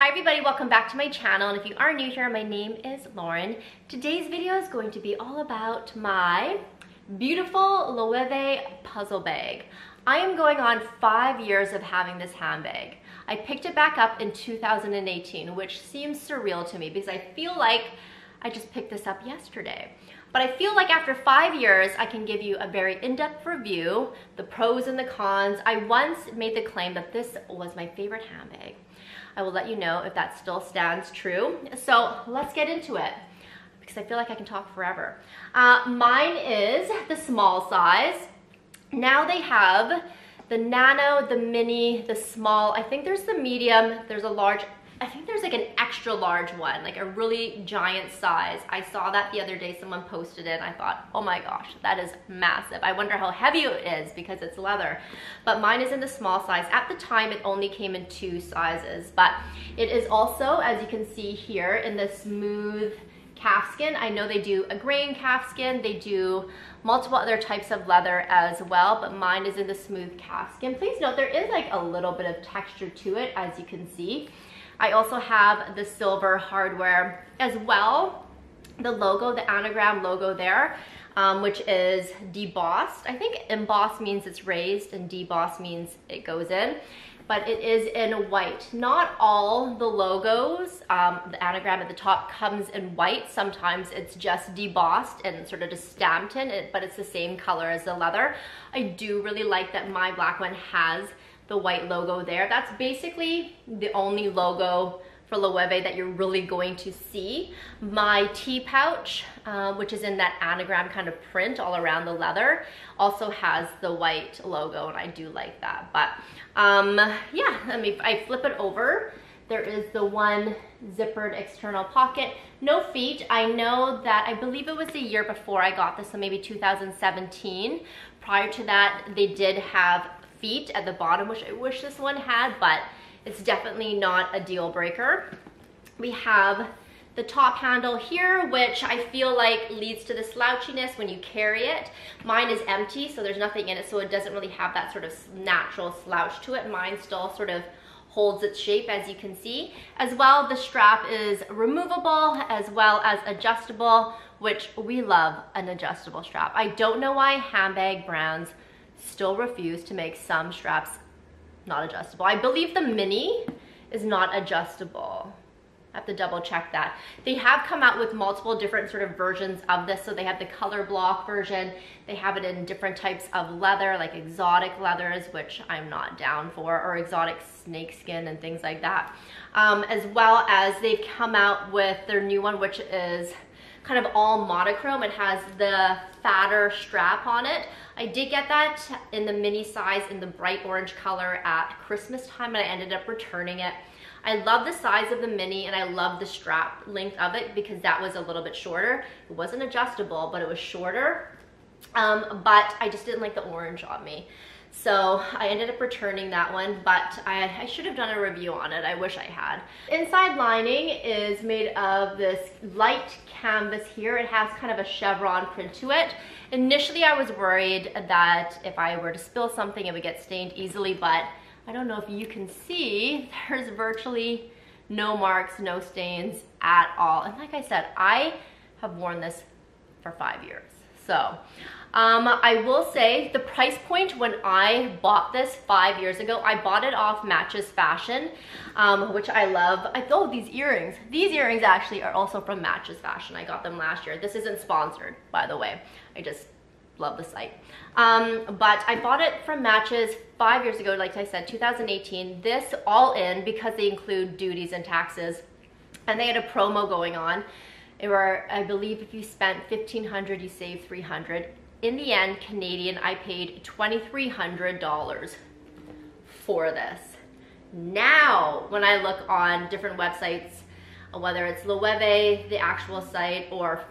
Hi everybody, welcome back to my channel. And if you are new here, my name is Lauren. Today's video is going to be all about my beautiful Loewe puzzle bag. I am going on five years of having this handbag. I picked it back up in 2018, which seems surreal to me because I feel like I just picked this up yesterday. But I feel like after five years, I can give you a very in-depth review, the pros and the cons. I once made the claim that this was my favorite handbag. I will let you know if that still stands true. So let's get into it because I feel like I can talk forever. Uh, mine is the small size. Now they have the nano, the mini, the small. I think there's the medium, there's a large, I think there's like an extra large one, like a really giant size. I saw that the other day, someone posted it and I thought, oh my gosh, that is massive. I wonder how heavy it is because it's leather. But mine is in the small size. At the time, it only came in two sizes, but it is also, as you can see here, in the smooth calfskin. I know they do a grain calfskin, they do multiple other types of leather as well, but mine is in the smooth calfskin. Please note there is like a little bit of texture to it, as you can see. I also have the silver hardware as well. The logo, the anagram logo there, um, which is debossed. I think embossed means it's raised and debossed means it goes in but it is in white. Not all the logos, um, the anagram at the top comes in white. Sometimes it's just debossed and sort of just stamped in, it, but it's the same color as the leather. I do really like that my black one has the white logo there. That's basically the only logo for Loewe that you're really going to see. My T pouch, uh, which is in that anagram kind of print all around the leather, also has the white logo and I do like that. But um, yeah, let me, I flip it over. There is the one zippered external pocket. No feet. I know that, I believe it was the year before I got this, so maybe 2017. Prior to that, they did have feet at the bottom, which I wish this one had, but it's definitely not a deal breaker. We have the top handle here, which I feel like leads to the slouchiness when you carry it. Mine is empty, so there's nothing in it, so it doesn't really have that sort of natural slouch to it. Mine still sort of holds its shape as you can see. As well, the strap is removable as well as adjustable, which we love an adjustable strap. I don't know why handbag brands still refuse to make some straps not adjustable. I believe the mini is not adjustable. Have to double check that. They have come out with multiple different sort of versions of this. So they have the color block version. They have it in different types of leather, like exotic leathers, which I'm not down for, or exotic snakeskin and things like that. Um, as well as they've come out with their new one, which is kind of all monochrome. It has the fatter strap on it. I did get that in the mini size in the bright orange color at Christmas time and I ended up returning it. I love the size of the mini and I love the strap length of it because that was a little bit shorter. It wasn't adjustable, but it was shorter. Um, but I just didn't like the orange on me. So I ended up returning that one, but I, I, should have done a review on it. I wish I had. Inside lining is made of this light canvas here. It has kind of a chevron print to it. Initially, I was worried that if I were to spill something, it would get stained easily, but I don't know if you can see, there's virtually no marks, no stains at all. And like I said, I have worn this for five years. So um, I will say the price point when I bought this five years ago, I bought it off Matches Fashion, um, which I love. I oh, these earrings. These earrings actually are also from Matches Fashion. I got them last year. This isn't sponsored, by the way. I just love the site. Um, but I bought it from Matches five years ago, like I said, 2018. This all in because they include duties and taxes. And they had a promo going on. It were, I believe if you spent 1500 you save 300 in the end, Canadian, I paid $2,300 for this. Now, when I look on different websites, whether it's Loewe, the actual site, or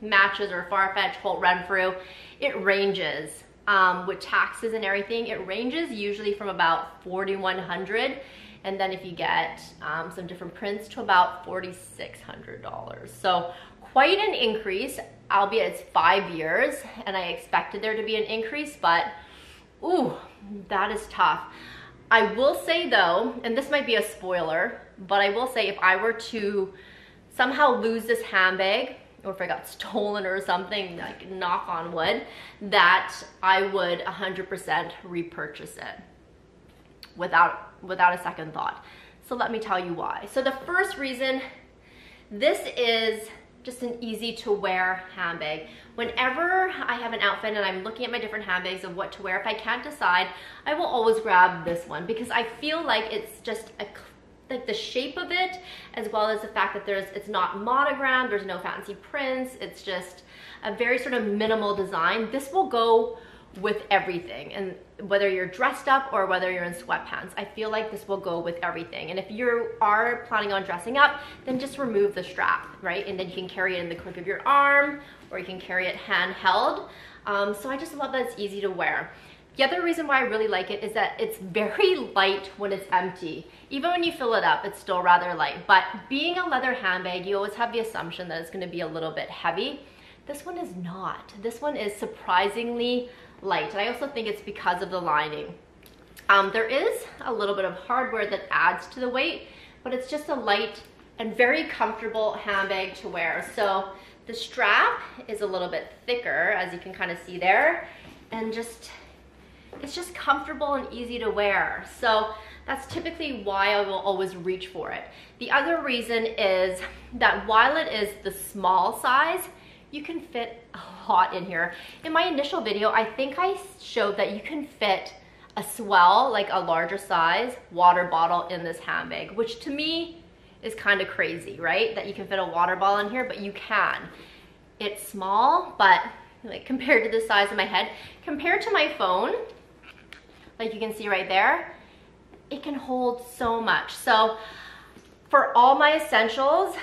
Matches or Farfetch, Holt Renfrew, it ranges. Um, with taxes and everything, it ranges usually from about 4,100 and then if you get um, some different prints to about $4,600. So quite an increase albeit it's five years and I expected there to be an increase, but ooh, that is tough. I will say though, and this might be a spoiler, but I will say if I were to somehow lose this handbag, or if I got stolen or something, like knock on wood, that I would 100% repurchase it without, without a second thought. So let me tell you why. So the first reason, this is just an easy to wear handbag. Whenever I have an outfit and I'm looking at my different handbags of what to wear, if I can't decide, I will always grab this one because I feel like it's just a like the shape of it as well as the fact that there's it's not monogrammed there's no fancy prints it's just a very sort of minimal design. This will go with everything and whether you're dressed up or whether you're in sweatpants i feel like this will go with everything. And if you are planning on dressing up then just remove the strap right? And then you can carry it in the crook of your arm or you can carry it handheld. Um, so i just love that it's easy to wear the other reason why I really like it is that it's very light when it's empty. Even when you fill it up, it's still rather light. But being a leather handbag, you always have the assumption that it's gonna be a little bit heavy. This one is not. This one is surprisingly light. And I also think it's because of the lining. Um, there is a little bit of hardware that adds to the weight, but it's just a light and very comfortable handbag to wear. So the strap is a little bit thicker, as you can kind of see there, and just it's just comfortable and easy to wear. So that's typically why I will always reach for it. The other reason is that while it is the small size, you can fit a lot in here. In my initial video, I think I showed that you can fit a swell, like a larger size water bottle in this handbag, which to me is kind of crazy, right? That you can fit a water bottle in here, but you can. It's small, but like compared to the size of my head, compared to my phone, like you can see right there, it can hold so much. So for all my essentials,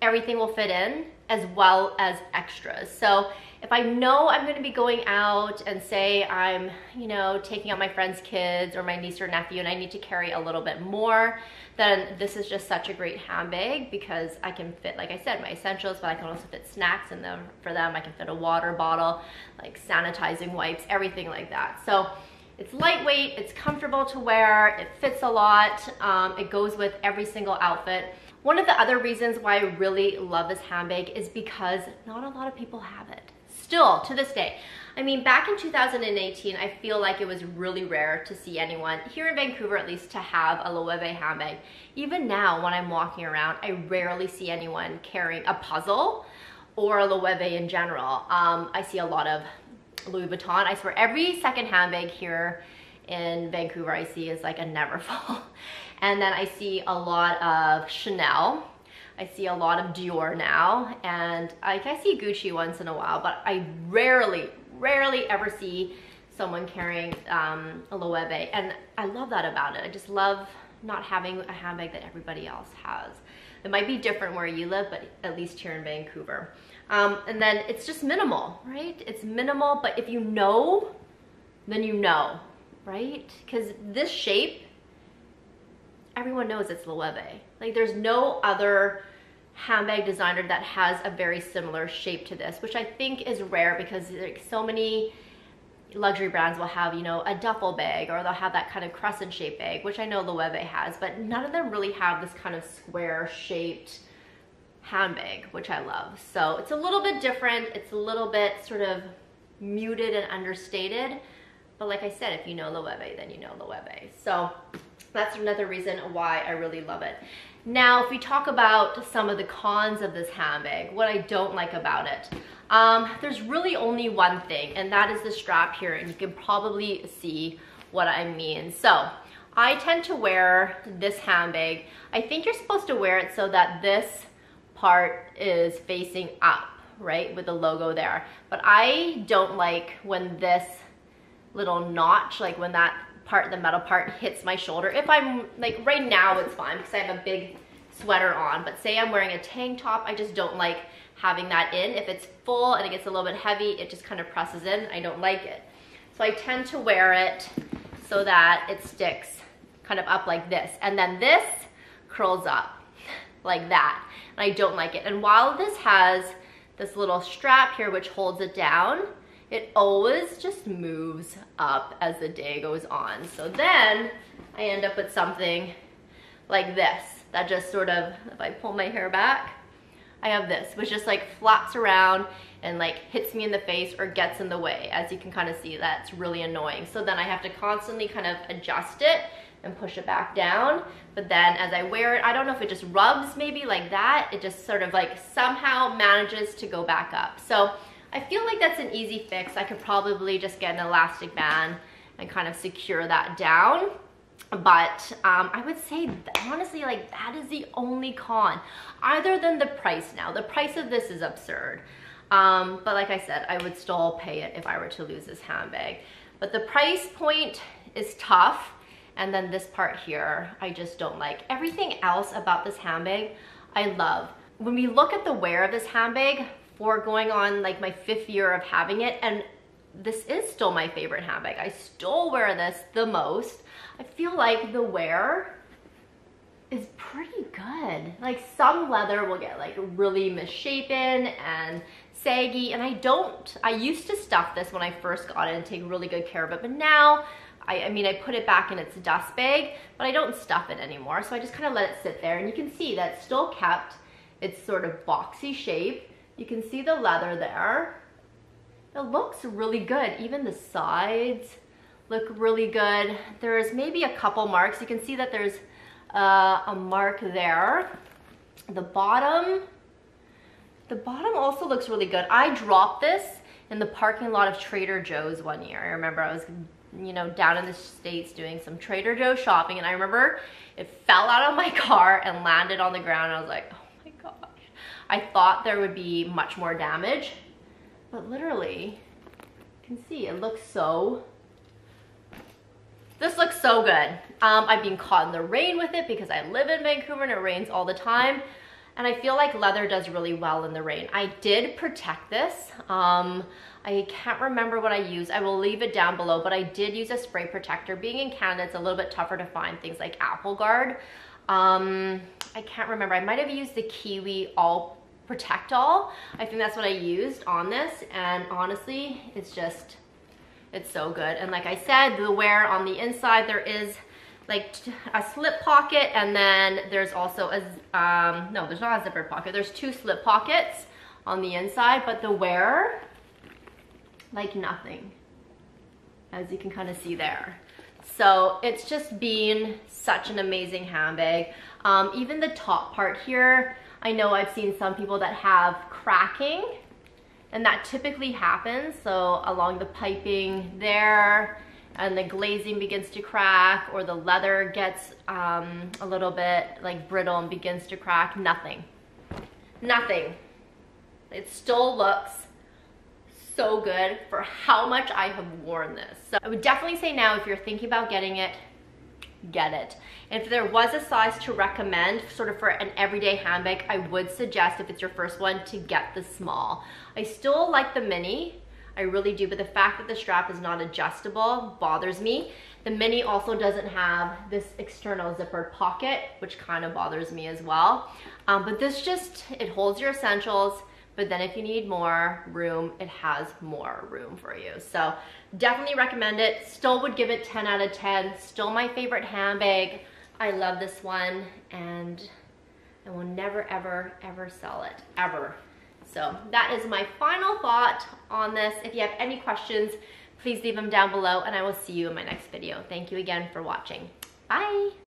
everything will fit in as well as extras. So if I know I'm gonna be going out and say I'm, you know, taking out my friend's kids or my niece or nephew and I need to carry a little bit more, then this is just such a great handbag because I can fit, like I said, my essentials, but I can also fit snacks in them for them. I can fit a water bottle, like sanitizing wipes, everything like that. So it's lightweight, it's comfortable to wear, it fits a lot, um, it goes with every single outfit. One of the other reasons why I really love this handbag is because not a lot of people have it. Still, to this day. I mean, back in 2018, I feel like it was really rare to see anyone, here in Vancouver at least, to have a Loewe handbag. Even now, when I'm walking around, I rarely see anyone carrying a puzzle or a Loewe in general. Um, I see a lot of Louis Vuitton. I swear every second handbag here in Vancouver I see is like a Neverfull. And then I see a lot of Chanel. I see a lot of Dior now. And I, I see Gucci once in a while, but I rarely, rarely ever see someone carrying um, a Loewe. And I love that about it. I just love not having a handbag that everybody else has. It might be different where you live, but at least here in Vancouver. Um, and then it's just minimal, right? It's minimal, but if you know, then you know, right? Because this shape, everyone knows it's Loewe. Like there's no other handbag designer that has a very similar shape to this, which I think is rare because like so many luxury brands will have, you know, a duffel bag or they'll have that kind of crescent shaped bag, which I know Loewe has, but none of them really have this kind of square shaped handbag, which I love. So it's a little bit different. It's a little bit sort of muted and understated. But like I said, if you know Loewe, then you know Loewe. So that's another reason why I really love it. Now, if we talk about some of the cons of this handbag, what I don't like about it, um, there's really only one thing, and that is the strap here, and you can probably see what I mean. So, I tend to wear this handbag. I think you're supposed to wear it so that this part is facing up, right, with the logo there. But I don't like when this little notch, like when that part, the metal part hits my shoulder. If I'm, like right now it's fine because I have a big sweater on, but say I'm wearing a tank top, I just don't like having that in. If it's full and it gets a little bit heavy, it just kind of presses in. I don't like it. So I tend to wear it so that it sticks kind of up like this. And then this curls up like that and I don't like it. And while this has this little strap here which holds it down, it always just moves up as the day goes on. So then I end up with something like this. that just sort of, if I pull my hair back, I have this, which just like flaps around and like hits me in the face or gets in the way. As you can kind of see, that's really annoying. So then I have to constantly kind of adjust it and push it back down. But then as I wear it, I don't know if it just rubs maybe like that. It just sort of like somehow manages to go back up. So I feel like that's an easy fix. I could probably just get an elastic band and kind of secure that down. But um, I would say, honestly, like that is the only con, other than the price now. The price of this is absurd. Um, but like I said, I would still pay it if I were to lose this handbag. But the price point is tough. And then this part here, I just don't like. Everything else about this handbag, I love. When we look at the wear of this handbag, for going on like my fifth year of having it, and this is still my favorite handbag. I still wear this the most. I feel like the wear is pretty good. Like some leather will get like really misshapen and saggy and I don't, I used to stuff this when I first got it and take really good care of it, but now, I, I mean, I put it back in its dust bag, but I don't stuff it anymore. So I just kind of let it sit there and you can see that it's still kept its sort of boxy shape. You can see the leather there. It looks really good. Even the sides look really good. There's maybe a couple marks. You can see that there's uh, a mark there. The bottom, the bottom also looks really good. I dropped this in the parking lot of Trader Joe's one year. I remember I was, you know, down in the States doing some Trader Joe shopping and I remember it fell out of my car and landed on the ground. I was like. I thought there would be much more damage, but literally, you can see it looks so this looks so good. Um, I've been caught in the rain with it because I live in Vancouver and it rains all the time. And I feel like leather does really well in the rain. I did protect this. Um, I can't remember what I used. I will leave it down below, but I did use a spray protector. Being in Canada, it's a little bit tougher to find things like Apple Garde. Um, I can't remember. I might have used the Kiwi All Protect All. I think that's what I used on this. And honestly, it's just, it's so good. And like I said, the wear on the inside, there is like a slip pocket and then there's also a, um, no, there's not a zipper pocket. There's two slip pockets on the inside, but the wear, like nothing, as you can kind of see there. So it's just been such an amazing handbag. Um, even the top part here, I know I've seen some people that have cracking and that typically happens. So along the piping there, and the glazing begins to crack or the leather gets um, a little bit like brittle and begins to crack, nothing. Nothing. It still looks so good for how much I have worn this. So I would definitely say now if you're thinking about getting it, get it. If there was a size to recommend sort of for an everyday handbag, I would suggest if it's your first one to get the small. I still like the mini, I really do, but the fact that the strap is not adjustable bothers me. The mini also doesn't have this external zippered pocket, which kind of bothers me as well. Um, but this just, it holds your essentials, but then if you need more room, it has more room for you. So definitely recommend it. Still would give it 10 out of 10. Still my favorite handbag. I love this one and I will never, ever, ever sell it, ever. So that is my final thought on this. If you have any questions, please leave them down below and I will see you in my next video. Thank you again for watching. Bye.